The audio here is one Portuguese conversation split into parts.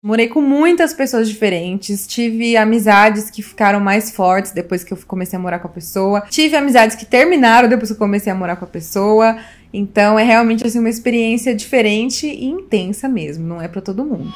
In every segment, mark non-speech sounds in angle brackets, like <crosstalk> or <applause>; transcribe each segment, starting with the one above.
Morei com muitas pessoas diferentes, tive amizades que ficaram mais fortes depois que eu comecei a morar com a pessoa, tive amizades que terminaram depois que eu comecei a morar com a pessoa. Então é realmente assim uma experiência diferente e intensa mesmo, não é para todo mundo.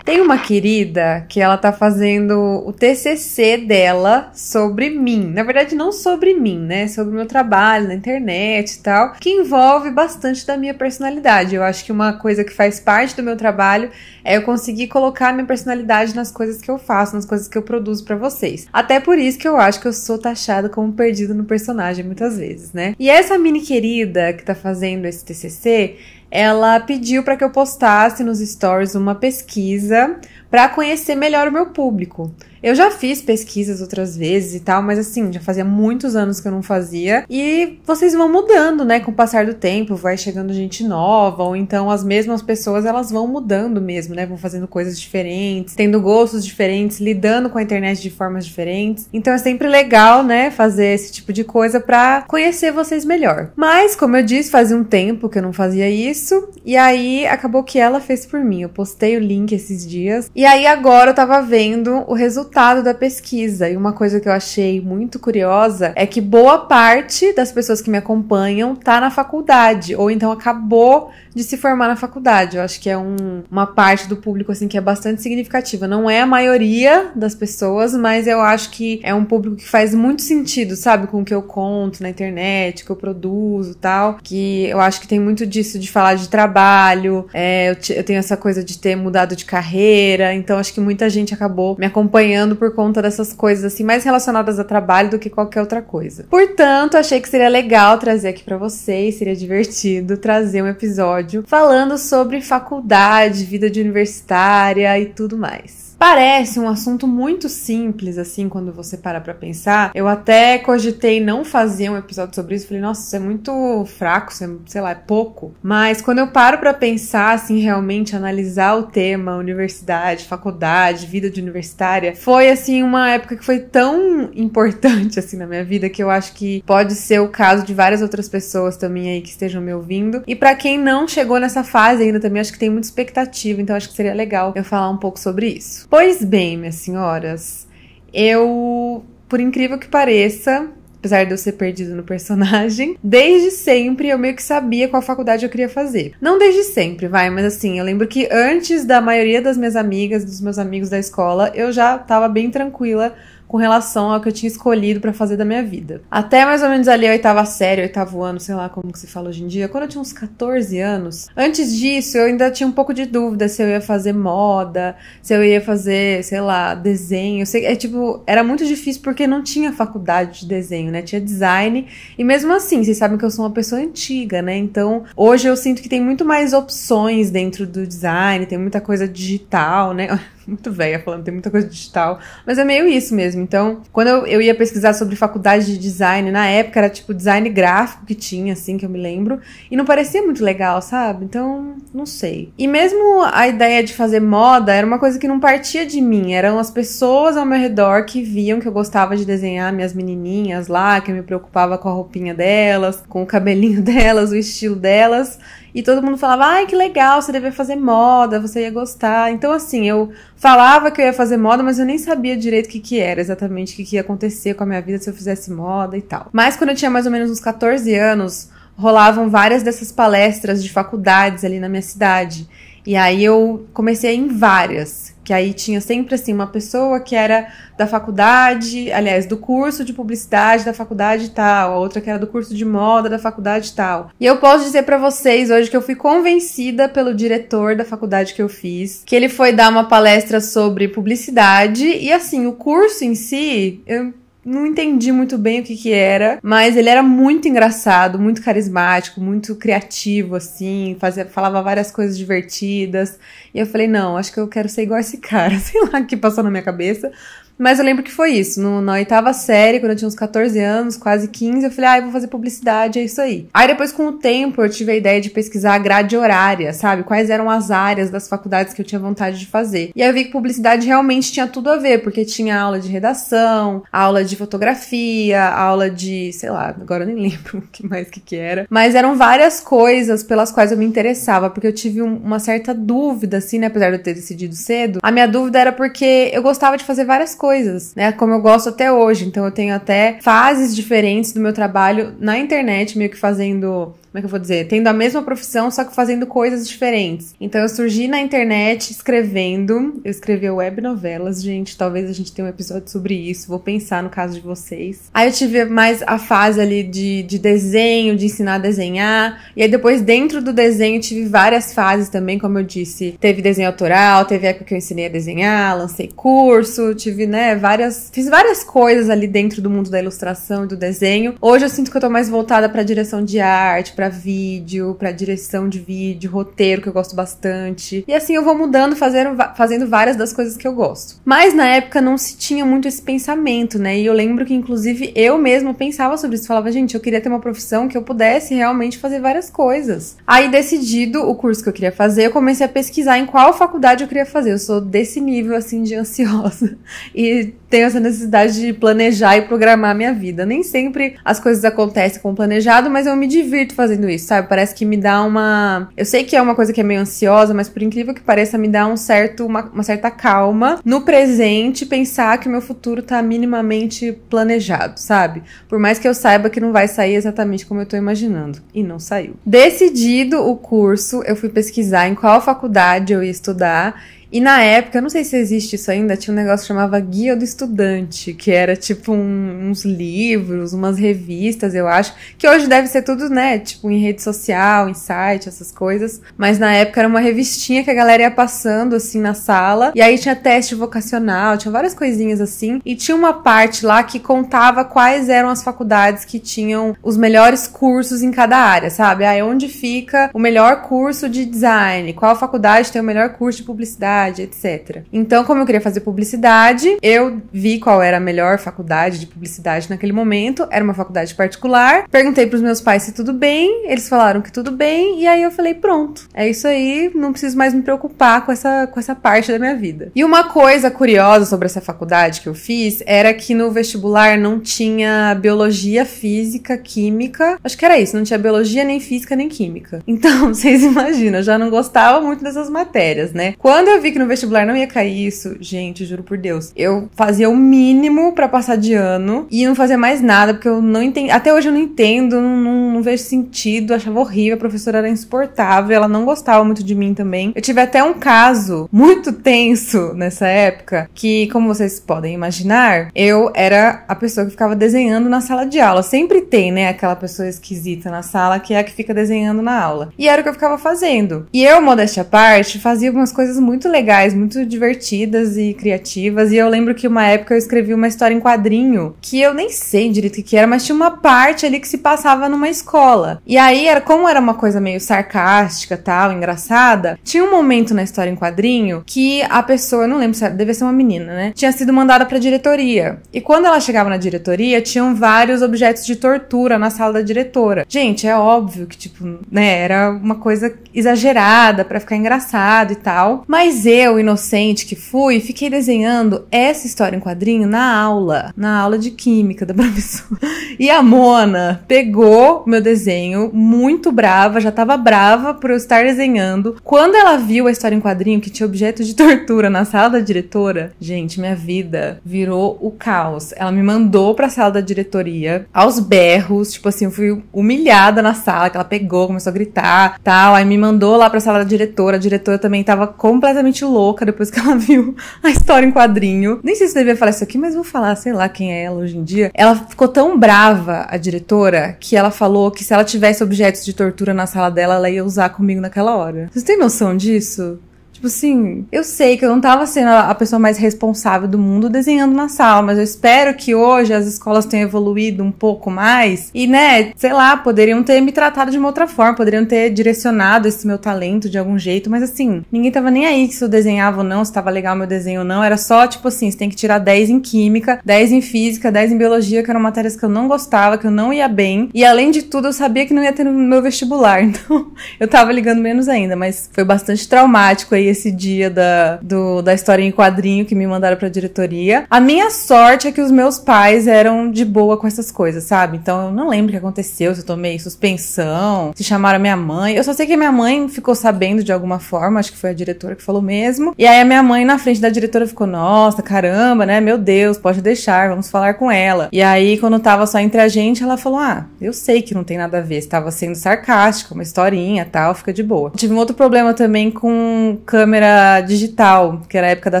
Tem uma querida que ela tá fazendo o TCC dela sobre mim. Na verdade, não sobre mim, né? Sobre o meu trabalho na internet e tal, que envolve bastante da minha personalidade. Eu acho que uma coisa que faz parte do meu trabalho é eu conseguir colocar minha personalidade nas coisas que eu faço, nas coisas que eu produzo para vocês. Até por isso que eu acho que eu sou taxada como perdido no personagem muitas vezes, né? E essa mini querida que tá fazendo esse TCC, ela pediu para que eu postasse nos stories uma pesquisa para conhecer melhor o meu público. Eu já fiz pesquisas outras vezes e tal, mas assim, já fazia muitos anos que eu não fazia. E vocês vão mudando, né, com o passar do tempo, vai chegando gente nova, ou então as mesmas pessoas, elas vão mudando mesmo, né, vão fazendo coisas diferentes, tendo gostos diferentes, lidando com a internet de formas diferentes. Então é sempre legal, né, fazer esse tipo de coisa para conhecer vocês melhor. Mas, como eu disse, fazia um tempo que eu não fazia isso, e aí acabou que ela fez por mim. Eu postei o link esses dias, e aí agora eu tava vendo o resultado resultado da pesquisa. E uma coisa que eu achei muito curiosa é que boa parte das pessoas que me acompanham tá na faculdade, ou então acabou de se formar na faculdade. Eu acho que é um, uma parte do público assim que é bastante significativa. Não é a maioria das pessoas, mas eu acho que é um público que faz muito sentido, sabe, com o que eu conto na internet, que eu produzo, tal. Que eu acho que tem muito disso de falar de trabalho. É, eu, eu tenho essa coisa de ter mudado de carreira, então acho que muita gente acabou me acompanhando acompanhando por conta dessas coisas assim mais relacionadas a trabalho do que qualquer outra coisa. Portanto, achei que seria legal trazer aqui para vocês, seria divertido trazer um episódio falando sobre faculdade, vida de universitária e tudo mais. Parece um assunto muito simples, assim, quando você para pra pensar. Eu até cogitei não fazer um episódio sobre isso. Falei, nossa, isso é muito fraco, isso é, sei lá, é pouco. Mas quando eu paro para pensar, assim, realmente analisar o tema, universidade, faculdade, vida de universitária, foi, assim, uma época que foi tão importante, assim, na minha vida, que eu acho que pode ser o caso de várias outras pessoas também aí que estejam me ouvindo. E para quem não chegou nessa fase ainda também, acho que tem muita expectativa, então acho que seria legal eu falar um pouco sobre isso. Pois bem, minhas senhoras, eu, por incrível que pareça, apesar de eu ser perdido no personagem, <laughs> desde sempre eu meio que sabia qual faculdade eu queria fazer. Não desde sempre, vai, mas assim, eu lembro que antes da maioria das minhas amigas, dos meus amigos da escola, eu já tava bem tranquila com relação ao que eu tinha escolhido para fazer da minha vida. Até mais ou menos ali a oitava série, oitavo ano, sei lá como que se fala hoje em dia, quando eu tinha uns 14 anos. Antes disso, eu ainda tinha um pouco de dúvida se eu ia fazer moda, se eu ia fazer, sei lá, desenho. Sei, é tipo, era muito difícil porque não tinha faculdade de desenho, né? Tinha design. E mesmo assim, vocês sabem que eu sou uma pessoa antiga, né? Então, hoje eu sinto que tem muito mais opções dentro do design, tem muita coisa digital, né? <laughs> muito velha falando, tem muita coisa digital. Mas é meio isso mesmo. Então, quando eu, eu ia pesquisar sobre faculdade de design, na época era tipo design gráfico que tinha, assim, que eu me lembro. E não parecia muito legal, sabe? Então, não sei. E mesmo a ideia de fazer moda era uma coisa que não partia de mim. Eram as pessoas ao meu redor que viam que eu gostava de desenhar minhas menininhas lá, que eu me preocupava com a roupinha delas, com o cabelinho <laughs> delas, o estilo delas. E todo mundo falava, ai, que legal, você deve fazer moda, você ia gostar. Então, assim, eu falava que eu ia fazer moda, mas eu nem sabia direito o que, que era, exatamente o que, que ia acontecer com a minha vida se eu fizesse moda e tal. Mas quando eu tinha mais ou menos uns 14 anos, rolavam várias dessas palestras de faculdades ali na minha cidade. E aí eu comecei em várias, que aí tinha sempre assim uma pessoa que era da faculdade, aliás, do curso de publicidade da faculdade tal, a outra que era do curso de moda da faculdade tal. E eu posso dizer para vocês hoje que eu fui convencida pelo diretor da faculdade que eu fiz, que ele foi dar uma palestra sobre publicidade e assim, o curso em si, eu não entendi muito bem o que que era, mas ele era muito engraçado, muito carismático, muito criativo, assim, fazia, falava várias coisas divertidas. E eu falei, não, acho que eu quero ser igual esse cara, <laughs> sei lá o que passou na minha cabeça. Mas eu lembro que foi isso. No, na oitava série, quando eu tinha uns 14 anos, quase 15, eu falei, ah, eu vou fazer publicidade, é isso aí. Aí depois, com o tempo, eu tive a ideia de pesquisar a grade horária, sabe? Quais eram as áreas das faculdades que eu tinha vontade de fazer. E aí eu vi que publicidade realmente tinha tudo a ver, porque tinha aula de redação, aula de fotografia, aula de, sei lá, agora eu nem <laughs> lembro o que mais que, que era. Mas eram várias coisas pelas quais eu me interessava, porque eu tive um, uma certa dúvida, assim, né? Apesar de eu ter decidido cedo. A minha dúvida era porque eu gostava de fazer várias coisas, né? Como eu gosto até hoje. Então eu tenho até fases diferentes do meu trabalho na internet, meio que fazendo como é que eu vou dizer? Tendo a mesma profissão, só que fazendo coisas diferentes. Então eu surgi na internet escrevendo. Eu escrevi web novelas, gente. Talvez a gente tenha um episódio sobre isso. Vou pensar no caso de vocês. Aí eu tive mais a fase ali de, de desenho, de ensinar a desenhar. E aí depois, dentro do desenho, tive várias fases também, como eu disse. Teve desenho autoral, teve época que eu ensinei a desenhar, lancei curso, tive, né, várias. Fiz várias coisas ali dentro do mundo da ilustração e do desenho. Hoje eu sinto que eu tô mais voltada pra direção de arte, vídeo, para direção de vídeo, roteiro, que eu gosto bastante. E assim eu vou mudando, fazendo, fazendo várias das coisas que eu gosto. Mas na época não se tinha muito esse pensamento, né? E eu lembro que, inclusive, eu mesma pensava sobre isso. Falava, gente, eu queria ter uma profissão que eu pudesse realmente fazer várias coisas. Aí, decidido o curso que eu queria fazer, eu comecei a pesquisar em qual faculdade eu queria fazer. Eu sou desse nível, assim, de ansiosa. <laughs> E tenho essa necessidade de planejar e programar a minha vida. Nem sempre as coisas acontecem como planejado, mas eu me divirto fazendo isso, sabe? Parece que me dá uma. Eu sei que é uma coisa que é meio ansiosa, mas por incrível que pareça, me dá um certo, uma, uma certa calma no presente pensar que o meu futuro tá minimamente planejado, sabe? Por mais que eu saiba que não vai sair exatamente como eu tô imaginando. E não saiu. Decidido o curso, eu fui pesquisar em qual faculdade eu ia estudar e na época, eu não sei se existe isso ainda, tinha um negócio que chamava Guia do Estudante, que era tipo um, uns livros, umas revistas, eu acho, que hoje deve ser tudo, né, tipo em rede social, em site, essas coisas. Mas na época era uma revistinha que a galera ia passando assim na sala, e aí tinha teste vocacional, tinha várias coisinhas assim, e tinha uma parte lá que contava quais eram as faculdades que tinham os melhores cursos em cada área, sabe? Aí onde fica o melhor curso de design, qual faculdade tem o melhor curso de publicidade publicidade, etc. Então, como eu queria fazer publicidade, eu vi qual era a melhor faculdade de publicidade naquele momento. Era uma faculdade particular. Perguntei pros meus pais se tudo bem. Eles falaram que tudo bem. E aí eu falei, pronto. É isso aí. Não preciso mais me preocupar com essa, com essa parte da minha vida. E uma coisa curiosa sobre essa faculdade que eu fiz era que no vestibular não tinha biologia, física, química. Acho que era isso. Não tinha biologia, nem física, nem química. <laughs> Então, vocês imaginam, eu já não gostava muito dessas matérias, né? Quando eu vi que no vestibular não ia cair isso, gente, juro por Deus. Eu fazia o mínimo para passar de ano e não fazia mais nada, porque eu não entendo. Até hoje eu não entendo, não, não, não, vejo sentido, achava horrível, a professora era insuportável, ela não gostava muito de mim também. Eu tive até um caso muito tenso nessa época, que, como vocês podem imaginar, eu era a pessoa que ficava desenhando na sala de aula. Sempre tem, né, aquela pessoa esquisita na sala que é a que fica desenhando na aula. E era o que eu ficava fazendo. E eu, modéstia à parte, fazia algumas coisas muito legais legais, muito divertidas e criativas. E eu lembro que uma época eu escrevi uma história em quadrinho que eu nem sei direito o que era, mas tinha uma parte ali que se passava numa escola. E aí, era como era uma coisa meio sarcástica, tal, engraçada, tinha um momento na história em quadrinho que a pessoa, eu não lembro se era, devia ser uma menina, né? Tinha sido mandada pra diretoria. E quando ela chegava na diretoria, tinham vários objetos de tortura na sala da diretora. Gente, é óbvio que, tipo, né, era uma coisa exagerada para ficar engraçado e tal. Mas eu, inocente que fui, fiquei desenhando essa história em quadrinho na aula, na aula de química da <laughs> professora. E a Mona pegou meu desenho, muito brava, já tava brava por eu estar desenhando. Quando ela viu a história em quadrinho que tinha objeto de <laughs> tortura na sala da diretora, gente, minha vida virou o caos. Ela me mandou pra sala da diretoria, aos berros, tipo assim, eu fui humilhada na sala, que ela pegou, começou a gritar, tal, aí me mandou lá pra sala da diretora, a diretora também tava completamente louca depois que ela <laughs> viu a história em quadrinho. Nem sei se devia falar isso aqui, mas vou falar, sei lá quem é ela hoje em dia. Ela ficou tão brava, a diretora, que ela falou que se ela tivesse objetos de tortura na sala dela, ela ia usar comigo naquela hora. Vocês têm noção disso? Tipo assim, eu sei que eu não tava sendo a pessoa mais responsável do mundo desenhando na sala, mas eu espero que hoje as escolas tenham evoluído um pouco mais e, né, sei lá, poderiam ter me tratado de uma outra forma, poderiam ter direcionado esse meu talento de algum jeito, mas assim, ninguém tava nem aí se eu desenhava ou não, se tava legal meu desenho ou não, era só tipo assim, você tem que tirar 10 em química, 10 em física, 10 em biologia, que eram matérias que eu não gostava, que eu não ia bem, e além de tudo eu sabia que não ia ter no meu vestibular, <laughs> então eu tava ligando menos ainda, mas foi bastante traumático aí esse dia da, do, da história em quadrinho que me mandaram pra diretoria. A minha sorte é que os meus pais eram de boa com essas coisas, sabe? Então eu não lembro o que aconteceu, se eu tomei suspensão, se chamaram minha mãe. Eu só sei que minha mãe ficou sabendo de alguma forma, acho que foi a diretora que falou mesmo. E aí a minha mãe na frente da diretora ficou: Nossa, caramba, né? Meu Deus, pode deixar, vamos falar com ela. E aí, quando tava só entre a gente, ela falou: Ah, eu sei que não tem nada a ver, estava sendo sarcástica, uma historinha tal, fica de boa. Tive um outro problema também com câmera digital, que era a época da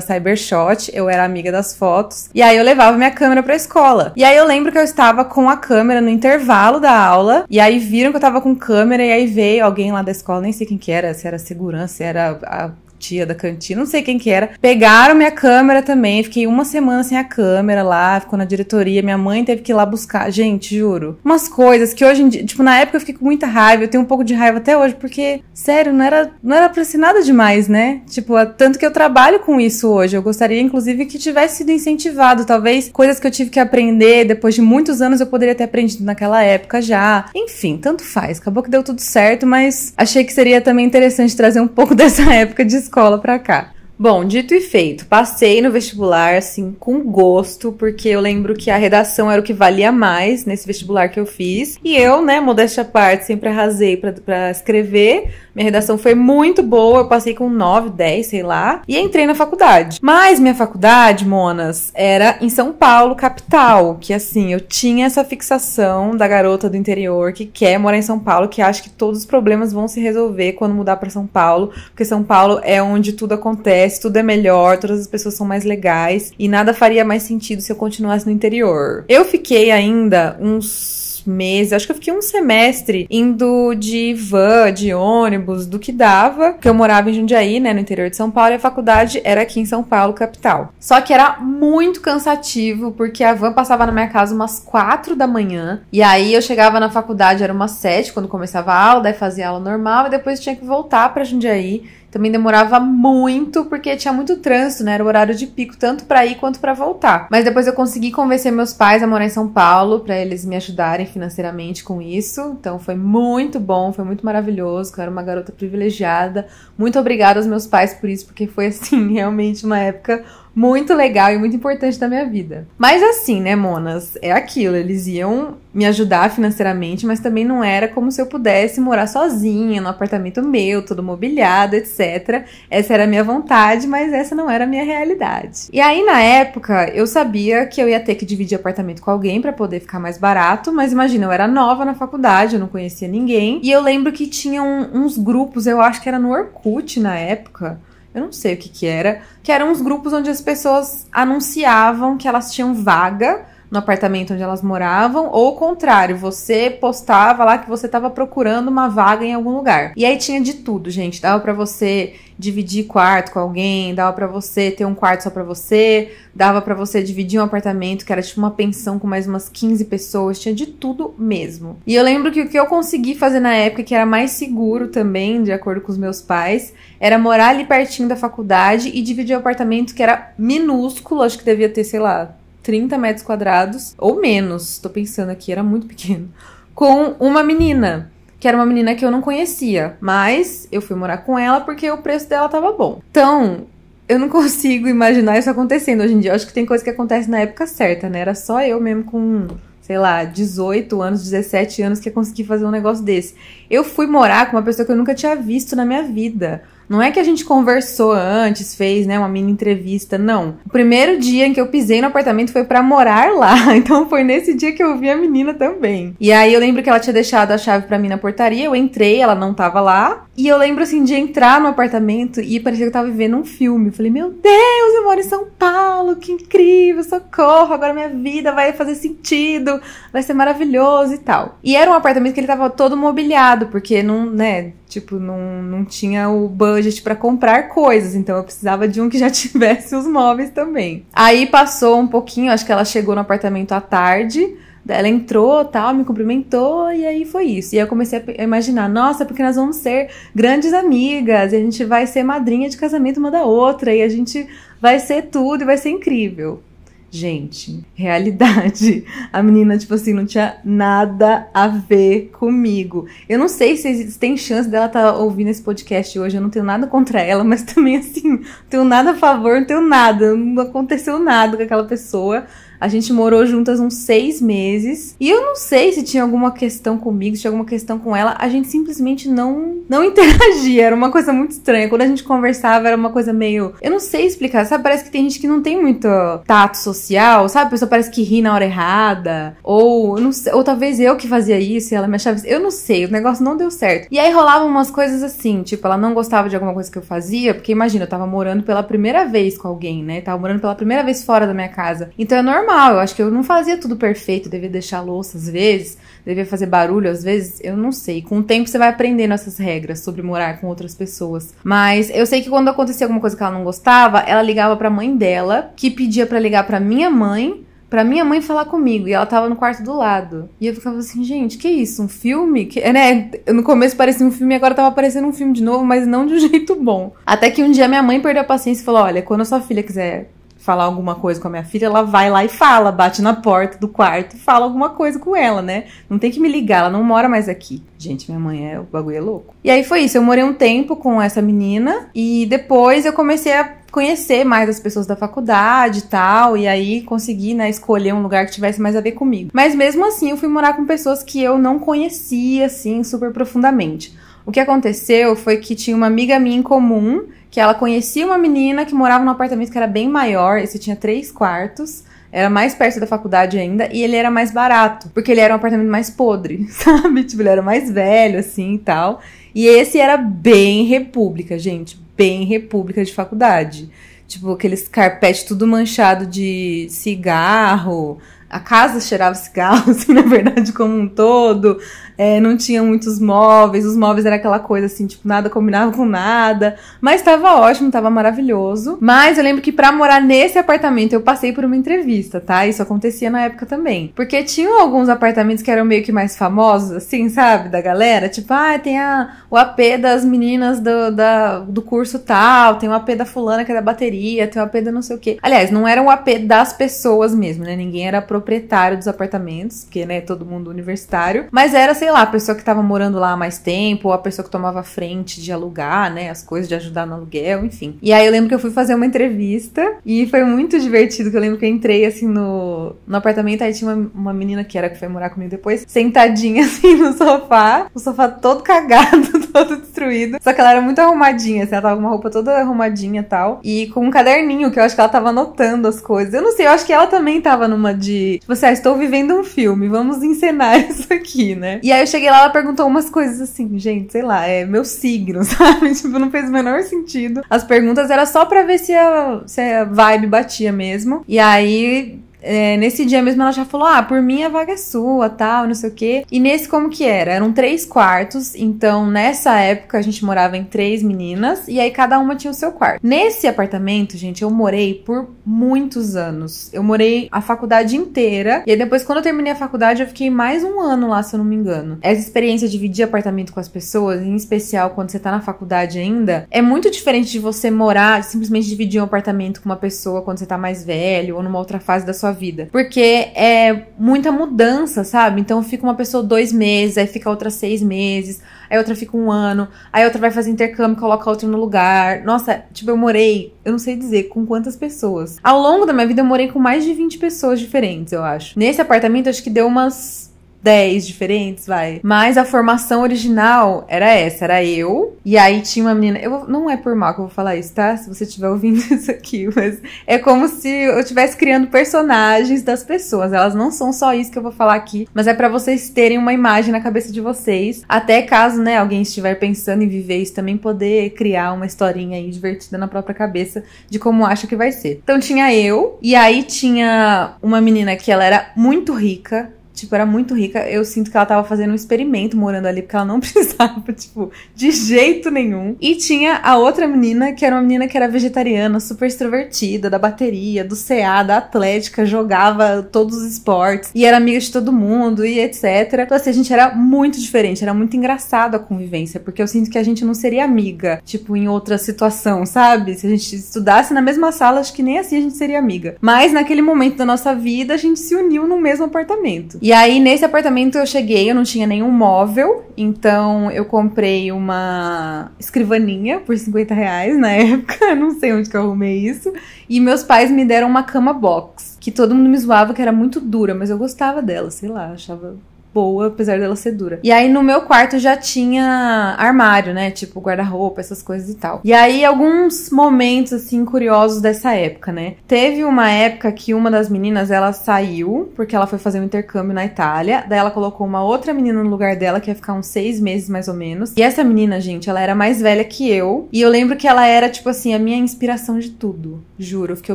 Cybershot, eu era amiga das fotos, e aí eu levava minha câmera pra escola. E aí eu lembro que eu estava com a câmera no intervalo da aula, e aí viram que eu tava com câmera, e aí veio alguém lá da escola, nem sei quem que era, se era segurança, se era a tia da cantina, não sei quem que era. Pegaram minha câmera também, fiquei uma semana sem a câmera lá, ficou na diretoria, minha mãe teve que ir lá buscar. Gente, juro. Umas coisas que hoje em dia, tipo, na época eu fiquei com muita raiva, eu tenho um pouco de raiva até hoje, porque, sério, não era, não era pra ser nada demais, né? Tipo, tanto que eu trabalho com isso hoje. Eu gostaria, inclusive, que tivesse sido incentivado. Talvez coisas que eu tive que aprender depois de muitos anos eu poderia ter aprendido naquela época já. Enfim, tanto faz. Acabou que deu tudo certo, mas achei que seria também interessante trazer um pouco <laughs> dessa época de escola pra cá. Bom, dito e feito, passei no vestibular, assim, com gosto, porque eu lembro que a redação era o que valia mais nesse vestibular que eu fiz. E eu, né, modéstia à parte, sempre arrasei para escrever. Minha redação foi muito boa, eu passei com 9, 10, sei lá, e entrei na faculdade. Mas minha faculdade, monas, era em São Paulo, capital, que assim, eu tinha essa fixação da garota do interior que quer morar em São Paulo, que acha que todos os problemas vão se resolver quando mudar para São Paulo, porque São Paulo é onde tudo acontece, tudo é melhor, todas as pessoas são mais legais e nada faria mais sentido se eu continuasse no interior. Eu fiquei ainda uns meses, acho que eu fiquei um semestre indo de van, de ônibus, do que dava, porque eu morava em Jundiaí, né, no interior de São Paulo, e a faculdade era aqui em São Paulo, capital. Só que era muito cansativo, porque a van passava na minha casa umas quatro da manhã, e aí eu chegava na faculdade, era umas sete, quando começava a aula, daí fazia aula normal, e depois tinha que voltar para Jundiaí também demorava muito porque tinha muito trânsito, né? Era o horário de pico, tanto para ir quanto para voltar. Mas depois eu consegui convencer meus pais a morar em São Paulo para eles me ajudarem financeiramente com isso. Então foi muito bom, foi muito maravilhoso. Eu era uma garota privilegiada. Muito obrigada aos meus pais por isso, porque foi assim, <laughs> realmente uma época muito legal e muito importante da minha vida. Mas assim, né, monas? É aquilo, eles iam me ajudar financeiramente, mas também não era como se eu pudesse morar sozinha, no apartamento meu, todo mobiliado, etc. Essa era a minha vontade, mas essa não era a minha realidade. E aí, na época, eu sabia que eu ia ter que dividir apartamento com alguém para poder ficar mais barato, mas imagina, eu era nova na faculdade, eu não conhecia ninguém. E eu lembro que tinha uns grupos, eu acho que era no Orkut na época eu não sei o que que era, que eram uns grupos onde as pessoas anunciavam que elas tinham vaga no apartamento onde elas moravam, ou o contrário, você postava lá que você estava procurando uma vaga em algum lugar. E aí tinha de tudo, gente. Dava para você dividir quarto com alguém, dava para você ter um quarto só para você, dava para você dividir um apartamento que era tipo uma pensão com mais umas 15 pessoas, tinha de tudo mesmo. E eu lembro que o que eu consegui fazer na época que era mais seguro também, de acordo com os meus pais, era morar ali pertinho da faculdade e dividir o um apartamento que era minúsculo, acho que devia ter, sei lá, 30 metros quadrados, ou menos, tô pensando aqui, era muito pequeno, com uma menina. Que era uma menina que eu não conhecia, mas eu fui morar com ela porque o preço dela tava bom. Então, eu não <laughs> consigo imaginar isso acontecendo hoje em dia. Eu acho que tem coisa que acontece na época certa, né? Era só eu mesmo com sei lá, 18 anos, 17 anos que eu consegui fazer um negócio desse. Eu fui morar com uma pessoa que eu nunca tinha visto na minha vida. Não é que a gente conversou antes, fez, né, uma mini entrevista, não. O primeiro dia em que eu pisei no apartamento foi para morar lá, <laughs> então foi nesse dia que eu vi a menina também. E aí eu lembro que ela tinha deixado a chave para mim na portaria, eu entrei, ela não tava lá, e eu lembro assim de entrar no apartamento e parecia que eu tava vivendo um filme. Eu falei, meu Deus, eu moro em São Paulo, que incrível, socorro, agora minha vida vai fazer sentido, vai ser maravilhoso e tal. E era um apartamento que ele tava todo mobiliado, porque não, né, tipo, não, não tinha o budget para comprar coisas, então eu precisava de um que já <laughs> tivesse os móveis também. Aí passou um pouquinho, acho que ela chegou no apartamento à tarde, ela entrou, tal, me cumprimentou e aí foi isso. E eu comecei a imaginar, nossa, porque nós vamos ser grandes amigas, e a gente vai ser madrinha de casamento uma da outra, e a gente vai ser tudo e vai ser incrível. Gente, realidade. <laughs> A menina, tipo assim, não tinha nada a ver comigo. Eu não sei se tem chance dela estar tá ouvindo esse podcast hoje. Eu não tenho nada contra ela, <laughs> mas também, assim, não tenho nada a favor, não tenho nada. Não aconteceu nada com aquela pessoa. A gente morou juntas uns seis meses. E eu não sei se tinha alguma questão comigo, se tinha alguma questão com ela. A gente simplesmente não, não <laughs> interagia. Era uma coisa muito estranha. Quando a gente conversava, era uma coisa meio. Eu não sei explicar. Sabe? Parece que tem gente que não tem muito tato social, sabe? A pessoa parece que ri na hora errada. Ou, não sei, ou talvez eu que fazia isso e ela me achava. Eu não sei. O negócio não deu certo. E aí rolavam umas coisas assim. Tipo, ela não gostava de alguma coisa que eu fazia. Porque imagina, eu tava morando pela primeira vez com alguém, né? Tava morando pela primeira vez fora da minha casa. Então é normal normal. Eu acho que eu não fazia tudo perfeito, devia deixar louça às vezes, devia fazer barulho às vezes, eu não sei. Com o tempo você vai aprendendo essas regras sobre morar com outras pessoas. Mas eu sei que quando acontecia alguma coisa que ela não gostava, ela ligava pra mãe dela, que pedia para ligar pra minha mãe pra minha mãe falar comigo. E ela tava no quarto do lado. E eu ficava assim, gente, que isso? Um filme? Que, né? No começo parecia um filme agora tava parecendo um filme de novo, mas não de um <laughs> jeito bom. Até que um dia minha mãe perdeu a paciência e falou: Olha, quando a sua filha quiser falar alguma coisa com a minha filha, ela vai lá e fala, bate na porta do quarto e fala alguma coisa com ela, né? Não tem que me ligar, ela não mora mais aqui. Gente, minha mãe é, o bagulho é louco. E aí foi isso, eu morei um tempo com essa menina e depois eu comecei a conhecer mais as pessoas da faculdade e tal, e aí consegui, né, escolher um lugar que tivesse mais a ver comigo. Mas mesmo assim, eu fui morar com pessoas que eu não conhecia, assim, super profundamente. O que aconteceu foi que tinha uma amiga minha em comum que ela conhecia uma menina que morava num apartamento que era bem maior, esse tinha três quartos. Era mais perto da faculdade ainda e ele era mais barato, porque ele era um apartamento mais podre, <laughs> sabe? Tipo, ele era mais velho, assim e tal. E esse era bem república, gente, bem república de faculdade. Tipo, aqueles carpete tudo manchado de cigarro, a casa cheirava cigarro, <laughs> assim, na verdade, como um todo é, não tinha muitos móveis, os móveis era aquela coisa assim, tipo, nada combinava com nada. Mas tava ótimo, tava maravilhoso. Mas eu lembro que para morar nesse apartamento eu passei por uma entrevista, tá? Isso acontecia na época também. Porque tinham alguns apartamentos que eram meio que mais famosos, assim, sabe? Da galera. Tipo, ah, tem a, o AP das meninas do, da, do curso tal, tem o AP da fulana que é da bateria, tem o AP da não sei o quê. Aliás, não era o AP das pessoas mesmo, né? Ninguém era proprietário dos apartamentos, porque, né, todo mundo universitário. Mas era, sei lá, a pessoa que estava morando lá há mais tempo, ou a pessoa que tomava frente de alugar, né, as coisas de ajudar no aluguel, enfim. E aí eu lembro que eu fui fazer uma entrevista e foi muito divertido, que eu lembro que eu entrei assim no, no apartamento, aí tinha uma, uma menina que era que foi morar comigo depois, sentadinha <laughs> assim no sofá, o sofá todo cagado, <laughs> todo destruído. Só que ela era muito arrumadinha, assim, ela tava com uma roupa toda arrumadinha e tal, e com um caderninho que eu acho que ela tava anotando as coisas. Eu não sei, eu acho que ela também tava numa de, tipo assim, ah, estou vivendo um filme, vamos encenar <laughs> isso aqui, né? E aí eu cheguei lá, ela perguntou umas coisas assim, gente, sei lá, é meu signo, <laughs> sabe? Tipo, não fez o menor sentido. As perguntas era só pra ver se a, se a vibe batia mesmo. E aí é, nesse dia mesmo ela já falou: Ah, por mim a vaga é sua, tal, não sei o quê. E nesse como que era? Eram três quartos, então nessa época a gente morava em três meninas e aí cada uma tinha o seu quarto. Nesse apartamento, gente, eu morei por muitos anos. Eu morei a faculdade inteira e aí depois, quando eu terminei a faculdade, eu fiquei mais um ano lá, se eu não me engano. Essa experiência de dividir apartamento com as pessoas, em especial quando você tá na faculdade ainda, é muito diferente de você morar, simplesmente dividir um apartamento com uma pessoa quando você tá mais velho ou numa outra fase da sua sua vida. Porque é muita mudança, sabe? Então fica uma pessoa dois meses, aí fica outra seis meses, aí outra fica um ano, aí outra vai fazer intercâmbio, coloca outra no lugar. Nossa, tipo, eu morei, eu não sei dizer com quantas pessoas. Ao longo da minha vida, eu morei com mais de 20 pessoas diferentes, eu acho. Nesse apartamento, acho que deu umas 10 diferentes, vai. Mas a formação original era essa, era eu. E aí tinha uma menina. Eu, não é por mal que eu vou falar isso, tá? Se você estiver ouvindo <laughs> isso aqui, mas é como se eu estivesse criando personagens das pessoas. Elas não são só isso que eu vou falar aqui, mas é para vocês terem uma imagem na cabeça de vocês. Até caso, né, alguém estiver pensando em viver isso, também poder criar uma historinha aí divertida na própria cabeça de como acha que vai ser. Então tinha eu, e aí tinha uma menina que ela era muito rica, tipo, era muito rica. Eu sinto que ela tava fazendo um experimento morando ali, porque ela não <laughs> precisava, tipo, de jeito nenhum. E tinha a outra menina, que era uma menina que era vegetariana, super extrovertida, da bateria, do CA, da Atlética, jogava todos os esportes, e era amiga de todo mundo, e etc. Então, assim, a gente era muito diferente, era muito engraçado a convivência, porque eu sinto que a gente não seria amiga, tipo, em outra situação, sabe? Se a gente estudasse na mesma sala, acho que nem assim a gente seria amiga. Mas naquele momento da nossa vida, a gente se uniu no mesmo apartamento. E aí, nesse apartamento eu cheguei, eu não tinha nenhum móvel, então eu comprei uma escrivaninha por 50 reais na <laughs> época, não sei onde que eu arrumei isso. E meus pais me deram uma cama box, que todo mundo me zoava que era muito dura, mas eu gostava dela, sei lá, achava boa, apesar dela ser dura. E aí no meu quarto já tinha armário, né? Tipo guarda-roupa, essas coisas e tal. E aí alguns momentos assim curiosos dessa época, né? Teve uma época que uma das meninas ela saiu porque ela foi fazer um intercâmbio na Itália. Daí ela colocou uma outra menina no lugar dela que ia ficar uns seis meses mais ou menos. E essa menina, gente, ela era mais velha que eu. E eu lembro que ela era tipo assim a minha inspiração de tudo. Juro, eu fiquei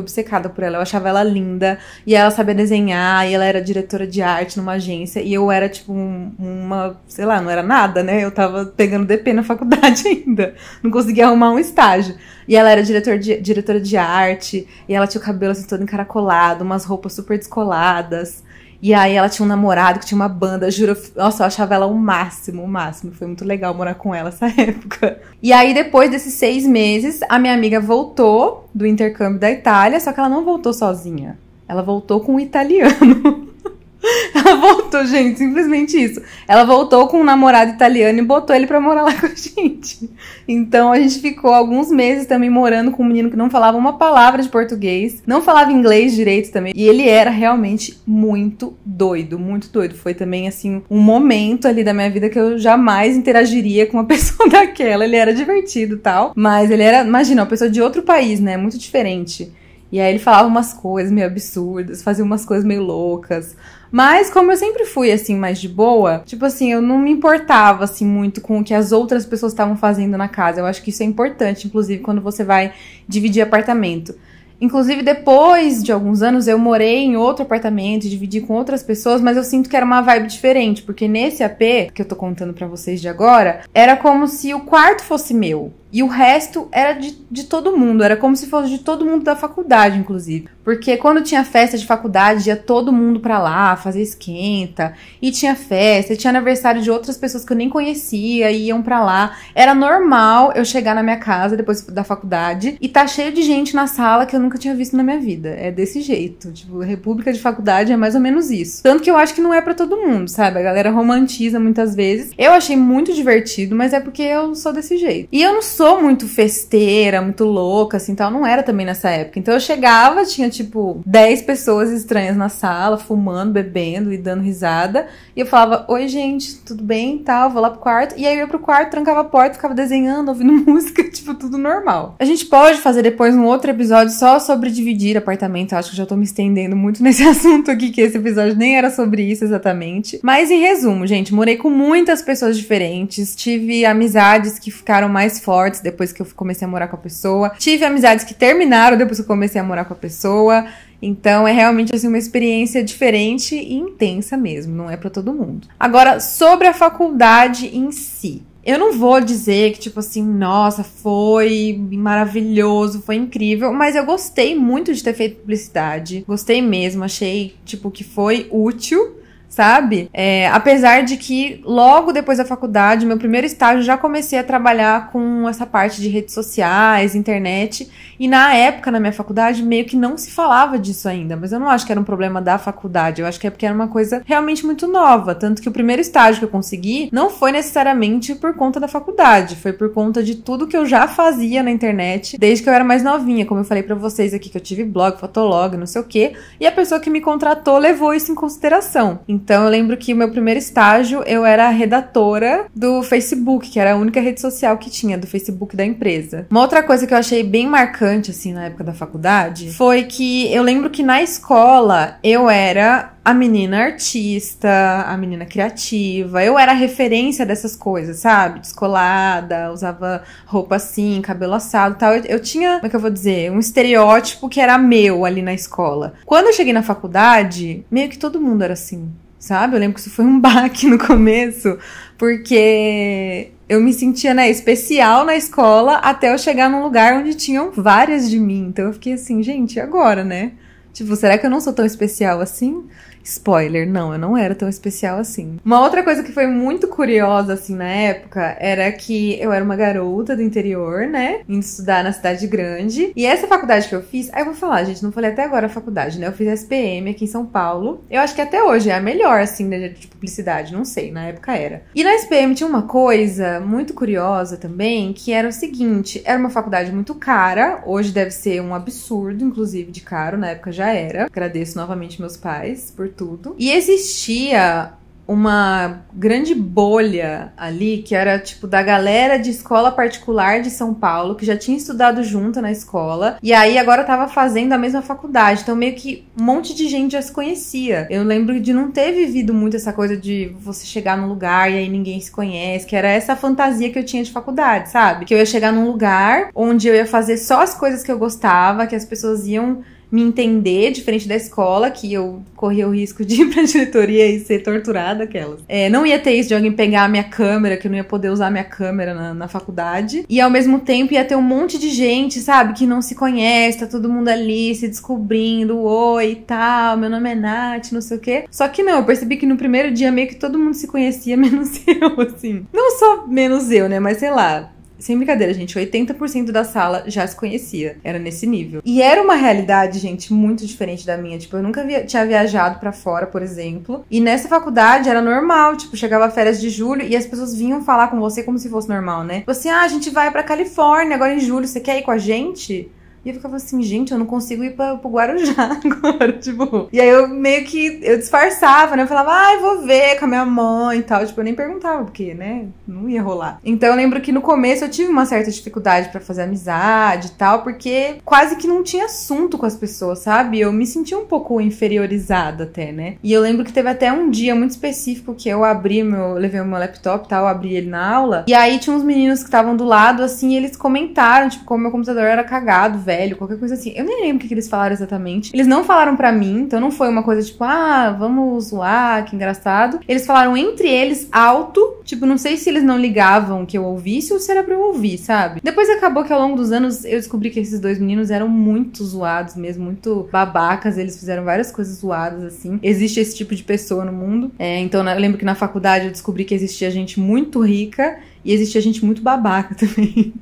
obcecada por ela. Eu achava ela linda e ela sabia desenhar e ela era diretora de arte numa agência e eu era tipo um, uma, sei lá, não era nada, né? Eu tava pegando DP na faculdade <laughs> ainda. Não conseguia arrumar um estágio. E ela era diretor de, diretora de arte, e ela tinha o cabelo assim todo encaracolado, umas roupas super descoladas. E aí ela tinha um namorado que tinha uma banda, juro, nossa, eu achava ela o máximo, o máximo. Foi muito legal morar com ela essa <laughs> época. E aí, depois desses seis meses, a minha amiga voltou do intercâmbio da Itália, só que ela não voltou sozinha. Ela voltou com um italiano. <laughs> <laughs> Ela voltou, gente, simplesmente isso. Ela voltou com um namorado italiano e botou ele pra morar lá <laughs> com a gente. Então a gente ficou alguns meses também morando com um menino que não falava uma palavra de português, não falava inglês direito também. E ele era realmente muito doido, muito doido. Foi também, assim, um momento ali da minha vida que eu jamais interagiria com uma <laughs> pessoa daquela. Ele era divertido tal, mas ele era, imagina, uma pessoa de outro país, né? Muito diferente. E aí ele falava umas coisas meio absurdas, fazia umas coisas meio loucas. Mas como eu sempre fui assim mais de boa, tipo assim, eu não me importava assim muito com o que as outras pessoas estavam fazendo na casa. Eu acho que isso é importante, inclusive quando você vai dividir apartamento. Inclusive, depois de alguns anos, eu morei em outro apartamento, dividi com outras pessoas, mas eu sinto que era uma vibe diferente, porque nesse AP, que eu tô contando para vocês de agora, era como se o quarto fosse meu. E o resto era de, de todo mundo, era como se fosse de todo mundo da faculdade, inclusive. Porque quando tinha festa de faculdade, ia todo mundo pra lá fazer esquenta, e tinha festa, e tinha aniversário de outras pessoas que eu nem conhecia, e iam pra lá. Era normal eu chegar na minha casa depois da faculdade e tá cheio de gente na sala que eu nunca tinha visto na minha vida. É desse jeito. Tipo, república de faculdade é mais ou menos isso. Tanto que eu acho que não é para todo mundo, sabe? A galera romantiza muitas vezes. Eu achei muito divertido, mas é porque eu sou desse jeito. E eu não sou sou muito festeira, muito louca, assim, tal. Não era também nessa época. Então eu chegava, tinha tipo 10 pessoas estranhas na sala, fumando, bebendo e dando risada. E eu falava, oi, gente, tudo bem? Tal, vou lá pro quarto. E aí eu ia pro quarto, trancava a porta, ficava desenhando, ouvindo <laughs> música, tipo, tudo normal. A gente pode fazer depois um outro episódio só sobre dividir apartamento. Eu acho que já tô me estendendo muito <laughs> nesse assunto aqui, que esse episódio nem era sobre isso exatamente. Mas em resumo, gente, morei com muitas pessoas diferentes, tive amizades que ficaram mais fortes depois que eu comecei a morar com a pessoa. Tive amizades que terminaram depois que eu comecei a morar com a pessoa. Então é realmente assim uma experiência diferente e intensa mesmo, não é para todo mundo. Agora, sobre a faculdade em si. Eu não vou dizer que, tipo assim, nossa, foi maravilhoso, foi incrível, mas eu gostei muito de ter feito publicidade. Gostei mesmo, achei, tipo, que foi útil sabe? É, apesar de que logo depois da faculdade, meu primeiro estágio, já comecei a trabalhar com essa parte de redes sociais, internet. E na época, na minha faculdade, meio que não se falava disso ainda. Mas eu não acho que era um problema da faculdade. Eu acho que é porque era uma coisa realmente muito nova. Tanto que o primeiro estágio que eu consegui não foi necessariamente por conta da faculdade. Foi por conta de tudo que eu já fazia na internet desde que eu era mais novinha. Como eu falei para vocês aqui, que eu tive blog, fotolog, não sei o quê. E a pessoa que me contratou levou isso em consideração. Então, Então eu lembro que o meu primeiro estágio eu era redatora do Facebook, que era a única rede social que tinha, do Facebook da empresa. Uma outra coisa que eu achei bem marcante, assim, na época da faculdade, foi que eu lembro que na escola eu era a menina artista, a menina criativa. Eu era a referência dessas coisas, sabe? Descolada, usava roupa assim, cabelo assado tal. Eu, eu, tinha, como é que eu vou dizer? Um estereótipo que era meu ali na escola. Quando eu cheguei na faculdade, meio que todo mundo era assim, sabe? Eu lembro que isso foi um <laughs> baque no começo, porque eu me sentia, né, especial na escola até eu chegar num lugar onde tinham várias de mim. Então eu fiquei assim, gente, e agora, né? Tipo, será que eu não sou tão especial assim? Spoiler, não, eu não era tão especial assim. Uma outra coisa que foi muito curiosa, assim, na época, era que eu era uma garota do interior, né? Indo estudar na cidade grande. E essa faculdade que eu fiz, aí eu vou falar, gente, não falei até agora a faculdade, né? Eu fiz SPM aqui em São Paulo. Eu acho que até hoje é a melhor, assim, né, de publicidade, não sei, na época era. E na SPM tinha uma coisa muito curiosa também, que era o seguinte: era uma faculdade muito cara, hoje deve ser um absurdo, inclusive, de caro, na época já era. Agradeço novamente meus pais por tudo. E existia uma grande bolha ali, que era tipo da galera de escola particular de São Paulo, que já tinha estudado junto na escola, e aí agora tava fazendo a mesma faculdade. Então meio que um monte de gente já se conhecia. Eu lembro de não ter vivido muito essa coisa de você chegar num lugar e aí ninguém se conhece, que era essa fantasia que eu tinha de faculdade, sabe? Que eu ia chegar num lugar onde eu ia fazer só as coisas que eu gostava, que as pessoas iam me entender, diferente da escola, que eu corria o risco de ir pra diretoria e ser torturada, aquelas. É, não ia ter isso de alguém pegar a minha câmera, que eu não ia poder usar a minha câmera na, na faculdade. E ao mesmo tempo ia ter um monte de gente, sabe, que não se conhece, tá todo mundo ali se descobrindo, oi e tal, meu nome é Nath, não sei o quê. Só que não, eu percebi que no primeiro dia meio que todo mundo se conhecia, <laughs> menos eu, assim. Não só menos eu, né, mas sei lá, sem brincadeira, gente, 80% da sala já se conhecia. Era nesse nível. E era uma realidade, gente, muito diferente da minha. Tipo, eu nunca via, tinha viajado para fora, por exemplo. E nessa faculdade era normal, tipo, chegava férias de julho e as pessoas vinham falar com você como se fosse normal, né? Tipo assim, ah, a gente vai pra Califórnia agora em julho, você quer ir com a gente? E eu ficava assim, gente, eu não consigo ir pra, pro Guarujá <laughs> agora, tipo. E aí eu meio que eu disfarçava, né? Eu falava, ai, ah, vou ver com a minha mãe e tal. Tipo, eu nem perguntava, porque, né? Não ia rolar. Então eu lembro que no começo eu tive uma certa dificuldade para fazer amizade e tal, porque quase que não tinha assunto com as pessoas, sabe? Eu me sentia um pouco inferiorizada até, né? E eu lembro que teve até um dia muito específico que eu abri meu, levei o meu laptop e tal, abri ele na aula. E aí tinha uns meninos que estavam do lado, assim, e eles comentaram, tipo, como meu computador era cagado, velho velho, qualquer coisa assim. Eu nem lembro o que, eles falaram exatamente. Eles não falaram para mim, então não foi uma coisa tipo, ah, vamos zoar, que engraçado. Eles falaram entre eles alto, tipo, não sei se eles não ligavam que eu ouvisse ou se era pra eu ouvir, sabe? Depois acabou que ao longo dos anos eu descobri que esses dois meninos eram muito zoados mesmo, muito babacas, eles fizeram várias coisas zoadas assim. Existe esse tipo de pessoa no mundo. É, então eu lembro que na faculdade eu descobri que existia gente muito rica e existia gente muito babaca <laughs> também.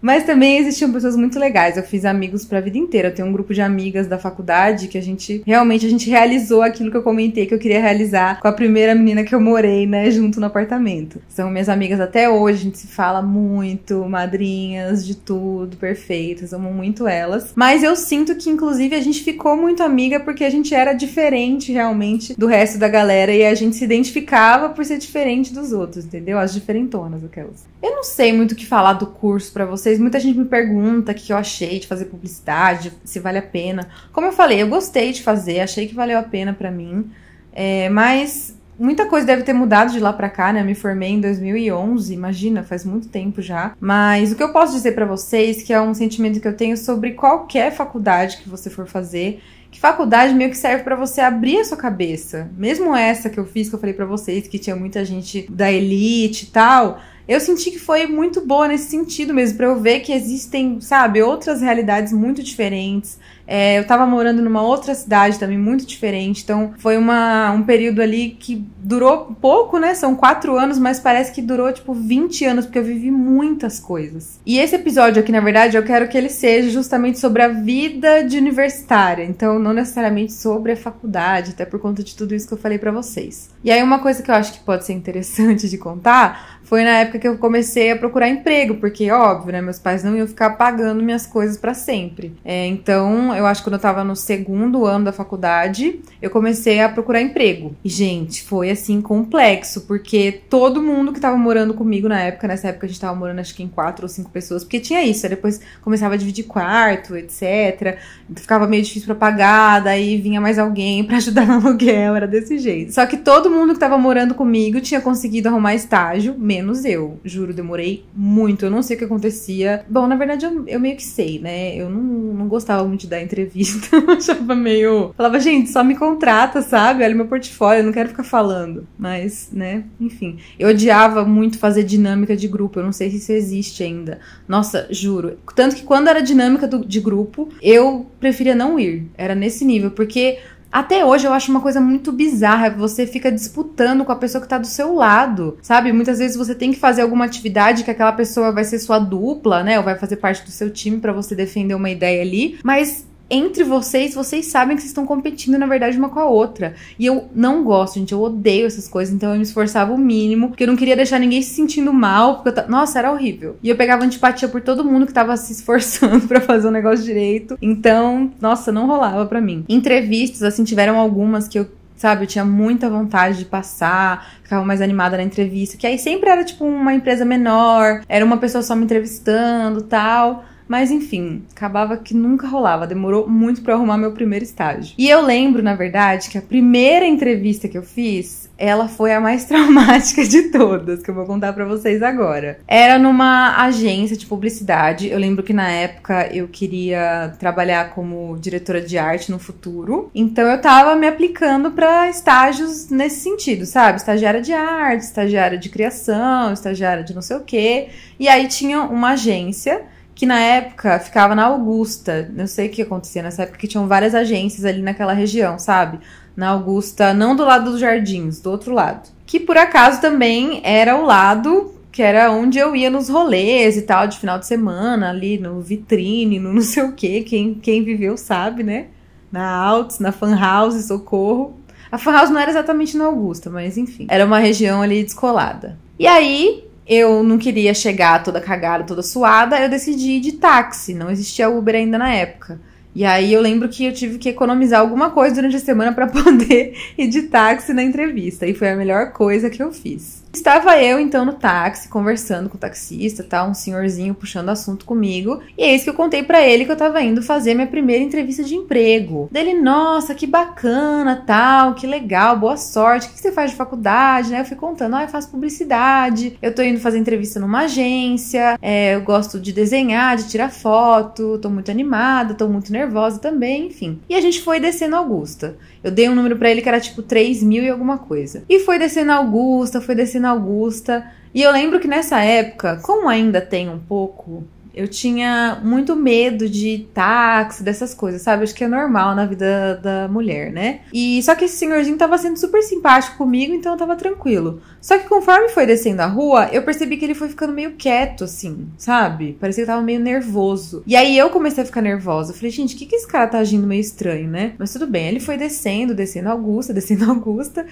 Mas também existiam pessoas muito legais. Eu fiz amigos pra vida inteira. Eu tenho um grupo de amigas da faculdade que a gente realmente a gente realizou aquilo que eu comentei que eu queria realizar com a primeira menina que eu morei, né, junto no apartamento. São minhas amigas até hoje, a gente se fala muito, madrinhas de tudo, perfeitas, amo muito elas. Mas eu sinto que inclusive a gente ficou muito amiga porque a gente era diferente realmente do resto da galera e a gente se identificava por ser diferente dos outros, entendeu? As diferentonas aquelas. Eu não sei muito o que falar do curso para vocês. Muita gente me pergunta o que eu achei de fazer publicidade, se vale a pena. Como eu falei, eu gostei de fazer, achei que valeu a pena para mim. É, mas muita coisa deve ter mudado de lá para cá, né? Eu me formei em 2011, imagina, faz muito tempo já. Mas o que eu posso dizer para vocês, que é um sentimento que eu tenho sobre qualquer faculdade que você for fazer, que faculdade meio que serve para você abrir a sua cabeça. Mesmo essa que eu fiz, que eu falei para vocês, que tinha muita gente da elite e tal, eu senti que foi muito boa nesse sentido mesmo, para eu ver que existem, sabe, outras realidades muito diferentes, é, eu tava morando numa outra cidade também, muito diferente. Então, foi uma, um período ali que durou pouco, né? São quatro anos, mas parece que durou, tipo, 20 anos, porque eu vivi muitas coisas. E esse episódio aqui, na verdade, eu quero que ele seja justamente sobre a vida de universitária. Então, não necessariamente sobre a faculdade, até por conta de tudo isso que eu falei para vocês. E aí, uma coisa que eu acho que pode ser interessante de contar foi na época que eu comecei a procurar emprego, porque, óbvio, né, meus pais não iam ficar pagando minhas coisas para sempre. É, então, eu acho que quando eu tava no segundo ano da faculdade, eu comecei a procurar emprego. E, gente, foi assim complexo, porque todo mundo que tava morando comigo na época, nessa época a gente tava morando acho que em quatro ou cinco pessoas, porque tinha isso, aí depois começava a dividir quarto, etc. Ficava meio difícil para pagar, daí vinha mais alguém para ajudar no <laughs> aluguel, era desse jeito. Só que todo mundo que tava morando comigo tinha conseguido arrumar estágio, menos eu. Juro, demorei muito. Eu não sei o que acontecia. Bom, na verdade, eu, eu meio que sei, né? Eu não, não gostava muito de dar entrevista. <laughs> eu achava meio. Falava, gente, só me contrata, sabe? Olha meu portfólio, eu não quero ficar falando. Mas, né, enfim. Eu odiava muito fazer dinâmica de grupo. Eu não sei se isso existe ainda. Nossa, juro. Tanto que quando era dinâmica do, de grupo, eu preferia não ir. Era nesse nível, porque até hoje eu acho uma coisa muito bizarra. Você fica disputando com a pessoa que tá do seu lado, sabe? Muitas vezes você tem que fazer alguma atividade que aquela pessoa vai ser sua dupla, né? Ou vai fazer parte do seu time para você defender uma ideia ali. Mas entre vocês, vocês sabem que vocês estão competindo, na verdade, uma com a outra. E eu não gosto, gente. Eu odeio essas coisas. Então eu me esforçava o mínimo. Porque eu não queria deixar ninguém se sentindo mal. Porque Nossa, era horrível. E eu pegava antipatia por todo mundo que tava se esforçando <laughs> para fazer o negócio direito. Então, nossa, não rolava para mim. Entrevistas, assim, tiveram algumas que eu sabe? Eu tinha muita vontade de passar, ficava mais animada na entrevista, que aí sempre era tipo uma empresa menor, era uma pessoa só me entrevistando, tal. Mas enfim, acabava que nunca rolava, demorou muito para arrumar meu primeiro estágio. E eu lembro, na verdade, que a primeira entrevista que eu fiz, ela foi a mais <laughs> traumática de todas, que eu vou contar para vocês agora. Era numa agência de publicidade. Eu lembro que na época eu queria trabalhar como diretora de arte no futuro. Então eu tava me aplicando para estágios nesse sentido, sabe? Estagiária de arte, estagiária de criação, estagiária de não sei o quê. E aí tinha uma agência que na época ficava na Augusta. Não sei o que acontecia nessa época, que tinham várias agências ali naquela região, sabe? Na Augusta, não do lado dos jardins, do outro lado. Que por acaso também era o lado que era onde eu ia nos rolês e tal, de final de semana, ali no vitrine, no <laughs> não sei o que. Quem, quem viveu sabe, né? Na Alts, na Fan House, Socorro. A Fan House não era exatamente na Augusta, mas enfim. Era uma região ali descolada. E aí, eu não queria chegar toda cagada, toda suada, eu decidi ir de táxi. Não existia Uber ainda na época. E aí eu lembro que eu tive que economizar alguma coisa durante a semana para <laughs> poder ir de táxi na entrevista. E foi a melhor coisa que eu fiz. Estava eu, então, no táxi, conversando com o taxista, tá? Um senhorzinho puxando assunto comigo. E é isso que eu contei para ele que eu tava indo fazer minha primeira entrevista de emprego. Dele, nossa, que bacana, tal, que legal, boa sorte. O que você faz de faculdade, né? Eu fui contando, ah, eu faço publicidade, eu tô indo fazer entrevista numa agência, é, eu gosto de desenhar, de tirar foto, tô muito animada, tô muito nervosa também, enfim. E a gente foi descendo Augusta. Eu dei um número para ele que era tipo 3 mil e alguma coisa. E foi descendo Augusta, foi descendo Augusta. E eu lembro que nessa época, como ainda tem um pouco, eu tinha muito medo de táxi, dessas coisas, sabe? Acho que é normal na vida da mulher, né? E só que esse senhorzinho tava sendo super simpático comigo, então eu tava tranquilo. Só que conforme foi descendo a rua, eu percebi que ele foi ficando meio quieto, assim, sabe? Parecia que tava meio nervoso. E aí eu comecei a ficar nervosa. Eu falei, gente, o que, que esse cara tá agindo meio estranho, né? Mas tudo bem, ele foi descendo, descendo Augusta, <laughs> descendo Augusta.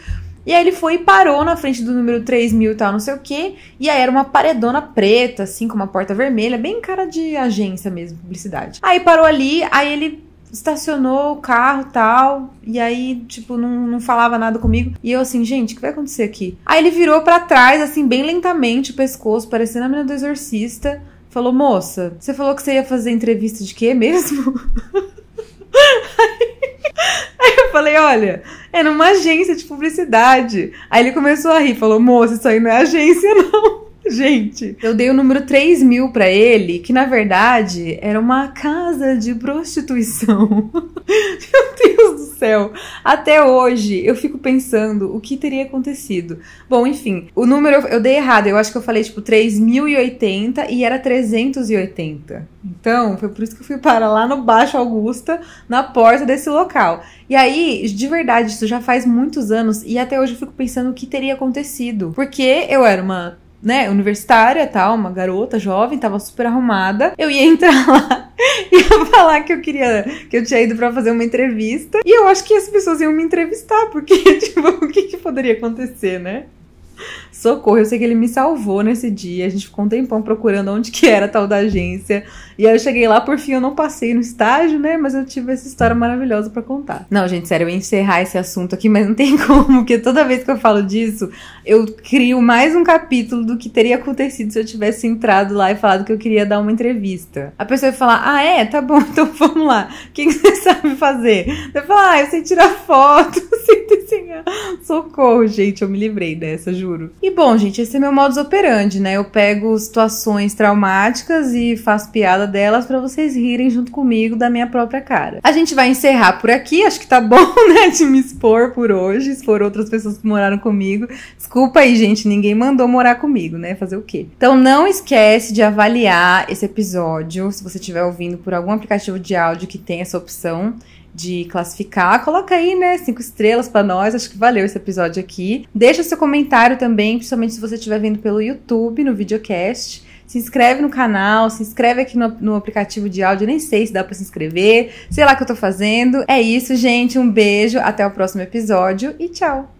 E aí ele foi e parou na frente do número 3000 e tal, não sei o que. E aí era uma paredona preta, assim, com uma porta vermelha, bem cara de agência mesmo, publicidade. Aí parou ali, aí ele estacionou o carro tal. E aí, tipo, não, não falava nada comigo. E eu assim, gente, o que vai acontecer aqui? Aí ele virou para trás, assim, bem lentamente, o pescoço, parecendo a menina do exorcista. Falou, moça, você falou que você ia fazer entrevista de quê mesmo? <laughs> Aí <laughs> eu falei, olha, é numa agência de publicidade. Aí ele começou a rir, falou, moça, isso aí não é agência, não. <laughs> Gente, eu dei o número 3 mil pra ele, que na verdade era uma casa de prostituição. <laughs> Meu Deus do céu. Até hoje eu fico pensando o que teria acontecido. Bom, enfim, o número eu dei errado. Eu acho que eu falei tipo 3.080 e era 380. Então, foi por isso que eu fui parar lá no Baixo Augusta, na porta desse local. E aí, de verdade, isso já faz muitos anos e até hoje eu fico pensando o que teria acontecido. Porque eu era uma né, universitária, tal, uma garota jovem, tava super arrumada. Eu ia <laughs> entrar lá e ia falar que eu queria, que eu tinha ido para fazer uma entrevista. E eu acho que as pessoas iam me entrevistar, porque, <laughs> tipo, o que, que poderia acontecer, né? <laughs> Socorro, eu sei que ele me salvou nesse dia. A gente ficou um tempão procurando onde que era a tal da agência. E aí eu cheguei lá, por fim eu não passei no estágio, né? Mas eu tive essa história maravilhosa para contar. Não, gente, sério, eu ia encerrar esse assunto aqui, mas não tem <laughs> como, porque toda vez que eu falo disso, eu crio mais um capítulo do que teria acontecido se eu tivesse entrado lá e falado que eu queria dar uma entrevista. A pessoa ia falar: Ah, é? Tá bom, <laughs> então vamos lá. O que, você sabe fazer? Eu falar: Ah, eu sei tirar foto, sei desenhar. Socorro, gente, eu me livrei dessa, juro. E bom, gente, esse é meu modus operandi, né? Eu pego situações traumáticas e faço piada delas para vocês rirem junto comigo da minha própria cara. A gente vai encerrar por aqui, acho que tá <laughs> bom, né, de me expor por hoje, expor outras pessoas que moraram comigo. Desculpa aí, gente, ninguém mandou morar comigo, né? Fazer o quê? Então não esquece de avaliar esse episódio, se você estiver ouvindo por algum aplicativo de áudio que tem essa opção de classificar, coloca aí, né, cinco estrelas para nós. Acho que valeu esse episódio aqui. Deixa seu comentário também, principalmente se você estiver vendo pelo YouTube no videocast se inscreve no canal, se inscreve aqui no, no aplicativo de áudio, nem sei se dá para se inscrever, sei lá o que eu tô fazendo. É isso, gente, um beijo, até o próximo episódio e tchau!